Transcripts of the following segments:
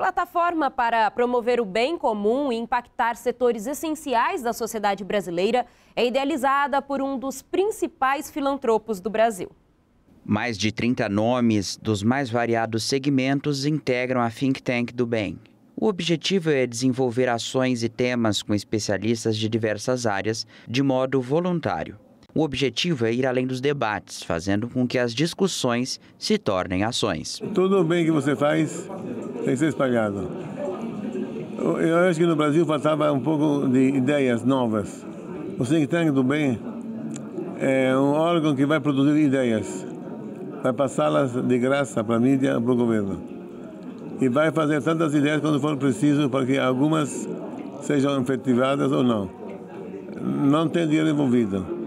Plataforma para promover o bem comum e impactar setores essenciais da sociedade brasileira é idealizada por um dos principais filantropos do Brasil. Mais de 30 nomes dos mais variados segmentos integram a Think Tank do Bem. O objetivo é desenvolver ações e temas com especialistas de diversas áreas de modo voluntário. O objetivo é ir além dos debates, fazendo com que as discussões se tornem ações. Tudo bem que você faz tem que ser espalhado. Eu acho que no Brasil faltava um pouco de ideias novas. O think tank do bem é um órgão que vai produzir ideias, vai passá-las de graça para a mídia, para o governo. E vai fazer tantas ideias quando for preciso para que algumas sejam efetivadas ou não. Não tem dinheiro envolvido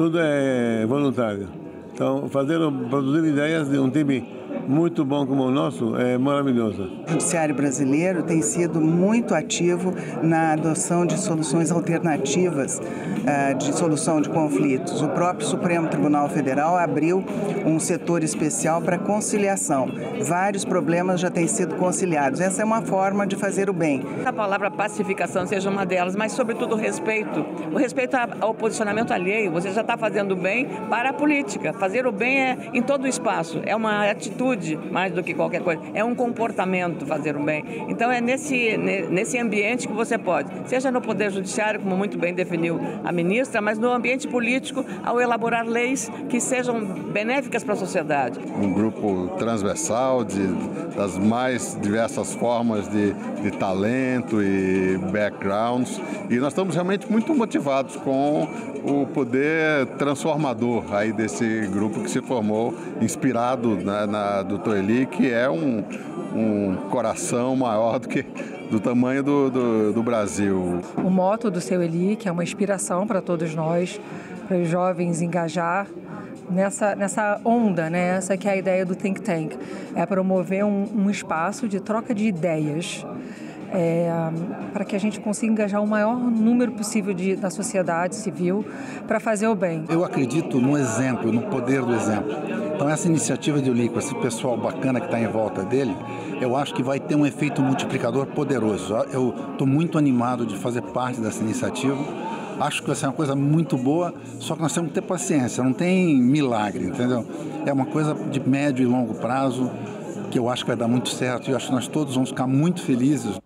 tudo é voluntário. Então, fazer, produzir ideias de um time muito bom como o nosso é maravilhoso. O judiciário brasileiro tem sido muito ativo na adoção de soluções alternativas uh, de solução de conflitos. O próprio Supremo Tribunal Federal abriu um setor especial para conciliação. Vários problemas já têm sido conciliados. Essa é uma forma de fazer o bem. A palavra pacificação seja uma delas, mas sobretudo o respeito. O respeito ao posicionamento alheio. Você já está fazendo o bem para a política. Fazer o bem é em todo o espaço. É uma atitude mais do que qualquer coisa. É um comportamento fazer o bem. Então é nesse, nesse ambiente que você pode, seja no Poder Judiciário, como muito bem definiu a ministra, mas no ambiente político, ao elaborar leis que sejam benéficas para a sociedade. Um grupo transversal de, das mais diversas formas de, de talento e backgrounds. E nós estamos realmente muito motivados com o poder transformador aí desse grupo que se formou, inspirado na, na do Toeli, que é um, um coração maior do que do tamanho do, do, do, Brasil. O moto do seu Eli, que é uma inspiração para todos nós, para os jovens engajar nessa, nessa onda, né? essa que é a ideia do Think Tank, é promover um, um espaço de troca de ideias é, para que a gente consiga engajar o maior número possível de, da sociedade civil para fazer o bem. Eu acredito no exemplo, no poder do exemplo. Então essa iniciativa de Uli, esse pessoal bacana que está em volta dele, eu acho que vai ter um efeito multiplicador poderoso. Eu estou muito animado de fazer parte dessa iniciativa. Acho que vai ser uma coisa muito boa, só que nós temos que ter paciência, não tem milagre, entendeu? É uma coisa de médio e longo prazo que eu acho que vai dar muito certo e eu acho que nós todos vamos ficar muito felizes.